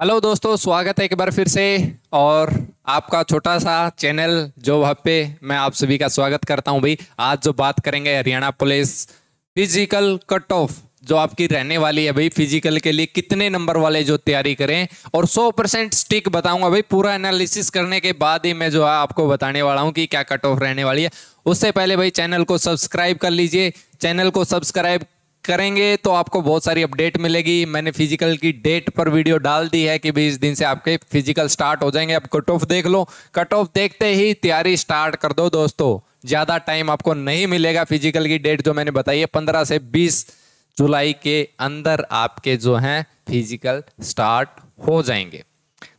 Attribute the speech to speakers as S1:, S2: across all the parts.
S1: Hello दोस्तों, स्वागत है एक बार फिर से और आपका छोटा सा चैनल जो वहाँ पे मैं आप सभी का स्वागत करता हूँ भाई। आज जो बात करेंगे Haryana police, physical cut off जो आपकी रहने वाली है भाई, फ़िज़िकल के लिए कितने नंबर वाले जो तैयारी करें और 100 परसेंट स्टिक बताऊँगा भाई, पूरा एनालिसिस करने के बाद ही मैं जो है आपको बताने वाला हूँ कि क्या कट ऑफ़ रहने वाली है। उससे पहले भाई चैनल को सब्सक्राइब कर लीजिए, चैनल को सब्सक्राइब करेंगे तो आपको बहुत सारी अपडेट मिलेगी। मैंने फ़िज़िकल की डेट पर वीडियो डाल दी है कि इस दिन से आपके फ़िज़िकल स्टार्ट हो जाएँगे। अब कट ऑफ़ देख लो। कट ऑफ़ देखते ही तैयारी स्टार्ट कर दो दोस्तों। ज़्यादा टाइम आपको नहीं मिलेगा फ़िज़िकल की डेट जो मैंने बताई है। पंद्रह से बीस जुलाई के अंदर आपके जो हैं फ़िज़िकल स्टार्ट हो जाएँगे।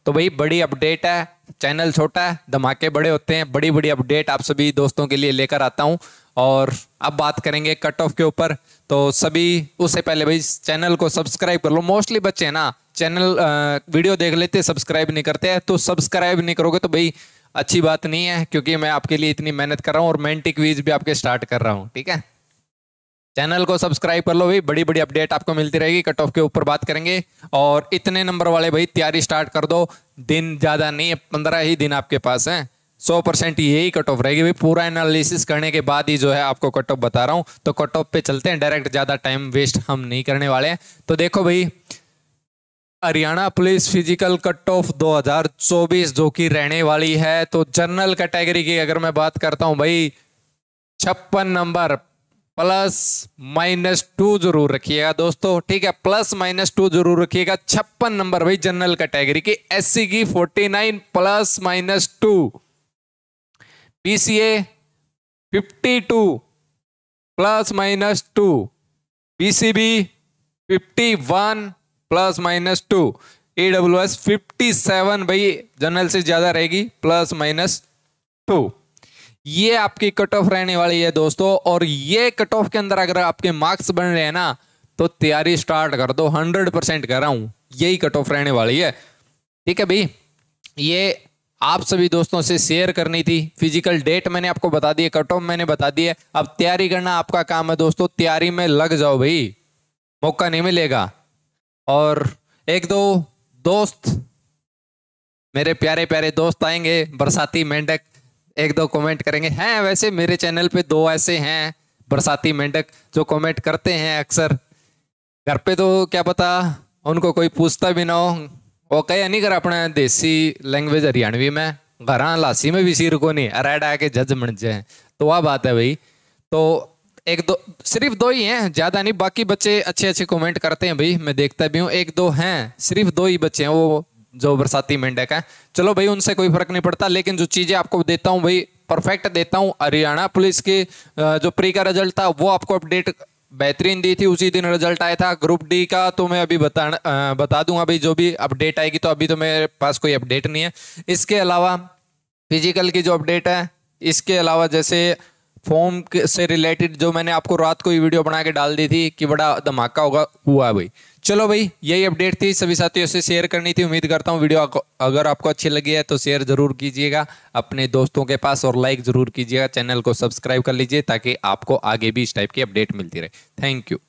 S1: तो भाई बड़ी अपडेट है। चैनल छोटा है, धमाके बड़े होते हैं बड़ी बड़ी अपडेट आप सभी दोस्तों के लिए लेकर आता हूँ। और अब बात करेंगे कट ऑफ़ के ऊपर तो सभी उससे पहले भाई, चैनल को सब्सक्राइब कर लो। मोस्टली बच्चे ना, चैनल वीडियो देख लेते सब्सक्राइब नहीं करते हैं तो सब्सक्राइब नहीं करोगे तो भाई, अच्छी बात नहीं है, क्योंकि मैं आपके लिए इतनी मेहनत कर रहा हूँ और मेंटिक वीज भी आपके स्टार्ट कर रहा हूँ, ठीक है? चैनल को सब्सक्राइब कर लो भाई। बड़ी बड़ी अपडेट आपको मिलती रहेगी। कट ऑफ़ के ऊपर बात करेंगे। और इतने नंबर वाले भाई, तैयारी स्टार्ट कर दो। दिन ज़्यादा नहीं है पंद्रह ही दिन आपके पास है। सौ परसेंट यही कट ऑफ़ रहेगी भाई। पूरा एनालिसिस करने के बाद ही जो है आपको कट ऑफ़ बता रहा हूँ। तो कट ऑफ़ पे चलते हैं। डायरेक्ट ज़्यादा टाइम वेस्ट हम नहीं करने वाले हैं। तो देखो भाई, Haryana police physical cut off 2024 जो कि रहने वाली है। तो जनरल कैटेगरी की अगर मैं बात करता हूँ भाई, छप्पन नंबर प्लस माइनस टू ज़रूर रखिएगा दोस्तों, ठीक है? प्लस माइनस टू ज़रूर रखिएगा। छप्पन नंबर भाई जनरल कैटेगरी की, एससी की forty nine, plus minus two. PCA fifty two, plus minus two. PCB fifty one, plus minus two. A W S fifty seven भाई, जनरल से ज़्यादा रहेगी, प्लस माइनस टू। ये आपकी कट ऑफ़ रहने वाली है दोस्तों, और ये कट ऑफ़ के अंदर अगर आपके मार्क्स बन रहे हैं ना तो तैयारी स्टार्ट कर दो। हंड्रेड परसेंट कर रहा हूँ, यही कट ऑफ़ रहने वाली है। ठीक है भाई? ये आप सभी दोस्तों से शेयर करनी थी। फ़िज़िकल डेट मैंने आपको बता दी कट ऑफ़ मैंने बता दी है। अब तैयारी करना आपका काम है दोस्तों, तैयारी में लग जाओ भाई। मौका नहीं मिलेगा। और एक दो दोस्त, मेरे प्यारे प्यारे दोस्त आएँगे, बरसाती मेंढक। एक दो कमेंट करेंगे। हैं वैसे मेरे चैनल पे दो ऐसे हैं, बरसाती मेंढक, जो कमेंट करते हैं अक्सर। घर पे तो क्या पता उनको कोई पूछता भी ना हो। वो कहे, नहीं कर अपने देसी लैंग्वेज हरियाणवी में घर लासी में भी सिर को नहीं अरेड आके जज बन जाए तो वह बात है भाई। तो एक दो, सिर्फ़ दो ही हैं, ज़्यादा नहीं, बाकी बच्चे अच्छे अच्छे कमेंट करते हैं भाई। मैं देखता भी हूँ, एक दो हैं, सिर्फ़ दो ही बच्चे हैं। वो जो बरसाती मेंढक है। चलो भाई, उनसे कोई फ़र्क नहीं पड़ता, लेकिन जो चीज़ें आपको देता हूँ, भाई परफेक्ट देता हूँ, हरियाणा पुलिस के जो प्री का रिज़ल्ट था, वो आपको अपडेट बेहतरीन दी थी। उसी दिन रिज़ल्ट आया था ग्रुप डी का तो मैं अभी बता बता दूँगा भाई, जो भी अपडेट आएगी तो अभी तो मेरे पास कोई अपडेट नहीं है। इसके अलावा फ़िज़िकल की जो अपडेट है, इसके अलावा जैसे फॉर्म से रिलेटेड जो मैंने आपको रात को ही वीडियो बना के डाल दी थी कि बड़ा धमाका होगा, हुआ भाई। चलो भाई, यही अपडेट थी। सभी साथियों से शेयर करनी थी। उम्मीद करता हूँ वीडियो अगर आपको अच्छी लगी है तो शेयर ज़रूर कीजिएगा। अपने दोस्तों के पास और लाइक ज़रूर कीजिएगा। चैनल को सब्सक्राइब कर लीजिए ताकि आपको आगे भी इस टाइप की अपडेट मिलती रहे। Thank you